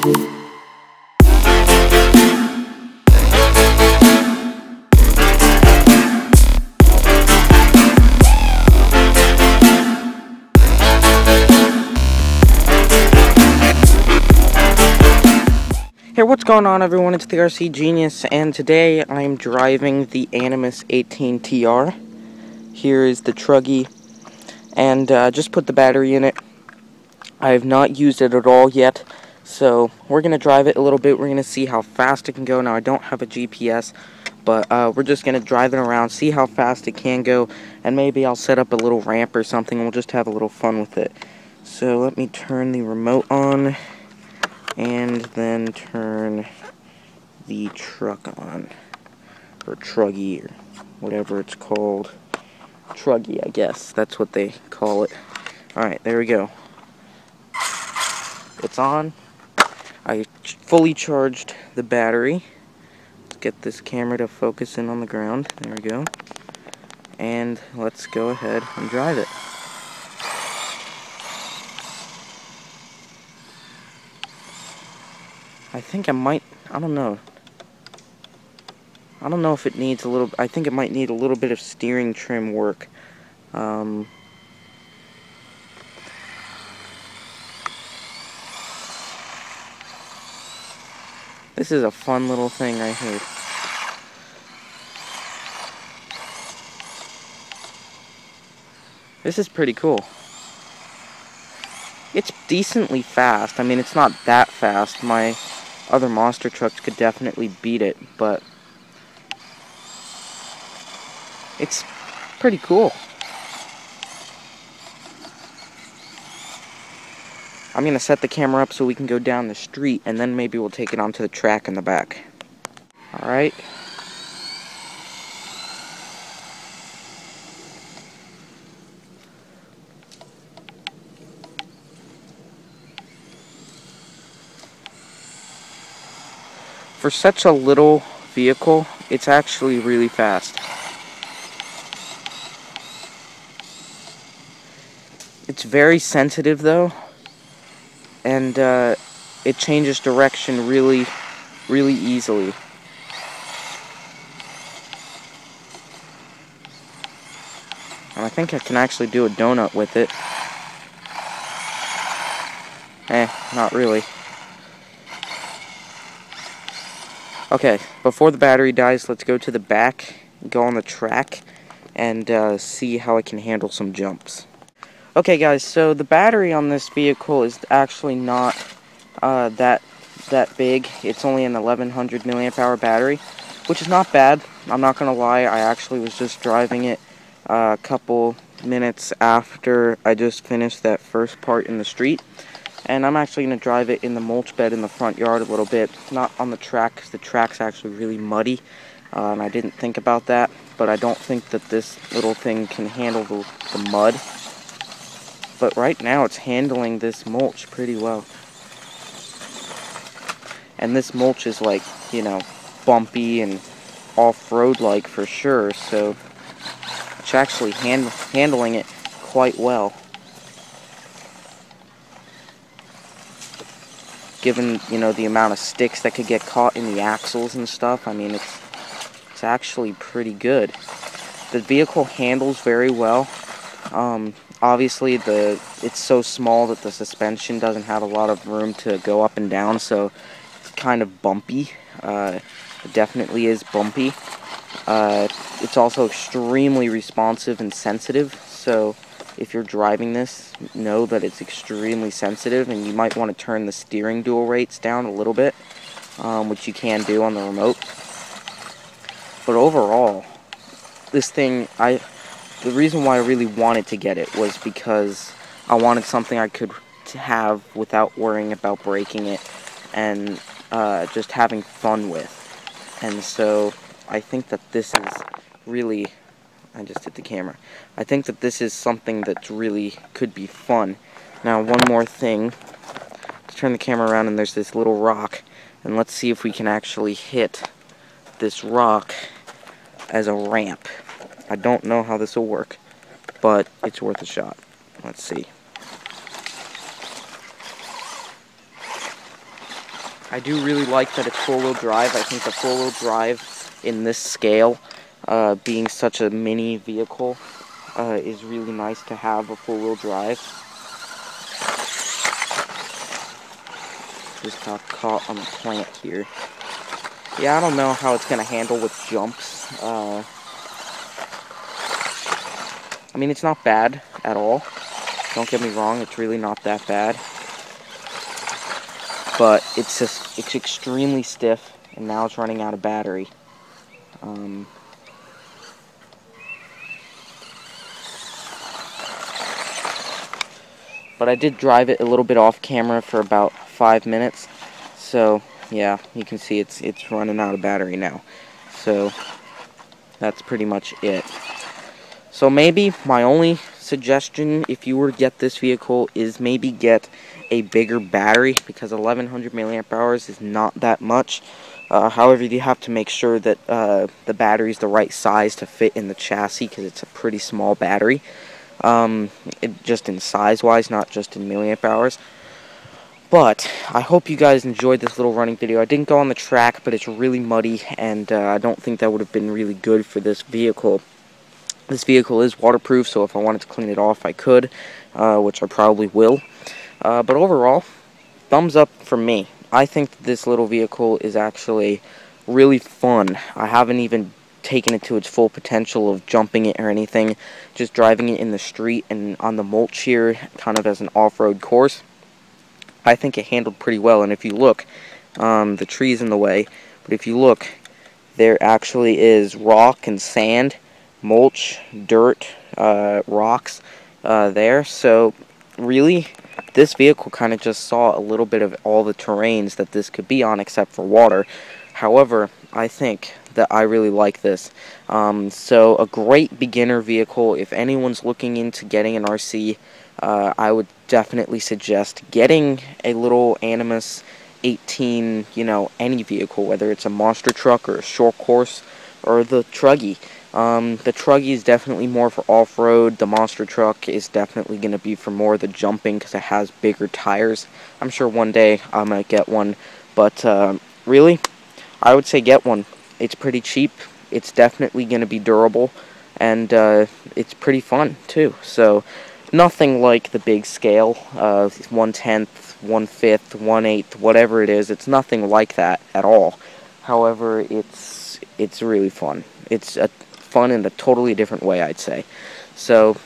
Hey, what's going on everyone? It's the RC Genius, and today I'm driving the Animus 18TR. Here is the Truggy, and uh, just put the battery in it. I have not used it at all yet, so we're going to drive it a little bit. We're going to see how fast it can go. Now, I don't have a GPS, but uh, we're just going to drive it around, see how fast it can go, and maybe I'll set up a little ramp or something. We'll just have a little fun with it. So let me turn the remote on and then turn the truck on or truggy or whatever it's called truggy I guess that's what they call it alright there we go it's on I fully charged the battery let's get this camera to focus in on the ground there we go and let's go ahead and drive it I think I might, I don't know. I don't know if it needs a little, I think it might need a little bit of steering trim work. Um, this is a fun little thing right here. This is pretty cool. It's decently fast. I mean, it's not that fast. My other monster trucks could definitely beat it, but it's pretty cool. I'm going to set the camera up so we can go down the street, and then maybe we'll take it onto the track in the back. Alright. For such a little vehicle, it's actually really fast. It's very sensitive though, and uh, it changes direction really, really easily. And I think I can actually do a donut with it. Eh, not really. Okay, before the battery dies, let's go to the back, go on the track, and uh, see how I can handle some jumps. Okay guys, so the battery on this vehicle is actually not uh, that that big. It's only an 1100 milliamp hour battery, which is not bad. I'm not going to lie, I actually was just driving it uh, a couple minutes after I just finished that first part in the street and I'm actually going to drive it in the mulch bed in the front yard a little bit, not on the track because the track's actually really muddy, uh, and I didn't think about that, but I don't think that this little thing can handle the, the mud. But right now it's handling this mulch pretty well. And this mulch is like, you know, bumpy and off-road-like for sure, so it's actually hand handling it quite well. given you know the amount of sticks that could get caught in the axles and stuff I mean it's it's actually pretty good the vehicle handles very well um, obviously the it's so small that the suspension doesn't have a lot of room to go up and down so it's kind of bumpy uh, it definitely is bumpy uh, it's also extremely responsive and sensitive so if you're driving this, know that it's extremely sensitive and you might want to turn the steering dual rates down a little bit, um, which you can do on the remote. But overall, this thing, I, the reason why I really wanted to get it was because I wanted something I could have without worrying about breaking it and uh, just having fun with. And so I think that this is really I just hit the camera. I think that this is something that really could be fun. Now, one more thing. Let's turn the camera around and there's this little rock. And let's see if we can actually hit this rock as a ramp. I don't know how this will work, but it's worth a shot. Let's see. I do really like that it's four-wheel drive. I think the four-wheel drive in this scale, uh, being such a mini vehicle, uh, is really nice to have a four-wheel drive. Just got caught on the plant here. Yeah, I don't know how it's going to handle with jumps. Uh, I mean, it's not bad at all. Don't get me wrong, it's really not that bad. But it's just, it's extremely stiff, and now it's running out of battery. Um, but I did drive it a little bit off camera for about five minutes. So, yeah, you can see it's, it's running out of battery now. So, that's pretty much it. So maybe my only suggestion if you were to get this vehicle is maybe get a bigger battery because 1100 milliamp hours is not that much. Uh, however, you have to make sure that uh, the battery is the right size to fit in the chassis because it's a pretty small battery. Um, it, just in size-wise, not just in milliamp hours. But I hope you guys enjoyed this little running video. I didn't go on the track, but it's really muddy, and uh, I don't think that would have been really good for this vehicle. This vehicle is waterproof, so if I wanted to clean it off, I could, uh, which I probably will. Uh, but overall, thumbs up from me. I think this little vehicle is actually really fun. I haven't even taken it to its full potential of jumping it or anything. Just driving it in the street and on the mulch here, kind of as an off-road course. I think it handled pretty well, and if you look, um, the tree's in the way, but if you look, there actually is rock and sand mulch, dirt, uh, rocks uh, there. So really, this vehicle kind of just saw a little bit of all the terrains that this could be on except for water. However, I think that I really like this. Um, so a great beginner vehicle. If anyone's looking into getting an RC, uh, I would definitely suggest getting a little Animus 18, you know, any vehicle, whether it's a monster truck or a short course or the Truggy. Um, the Truggy is definitely more for off-road. The Monster Truck is definitely going to be for more of the jumping because it has bigger tires. I'm sure one day I might get one. But uh, really, I would say get one. It's pretty cheap. It's definitely going to be durable. And uh, it's pretty fun, too. So, nothing like the big scale. Uh, one-tenth, one-fifth, one-eighth, whatever it is. It's nothing like that at all. However, it's it's really fun. It's a fun in a totally different way, I'd say. So,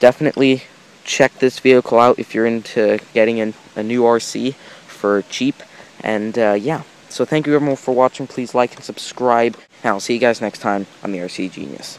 definitely check this vehicle out if you're into getting a, a new RC for cheap. And, uh, yeah. So, thank you everyone for watching. Please like and subscribe. And I'll see you guys next time on the RC Genius.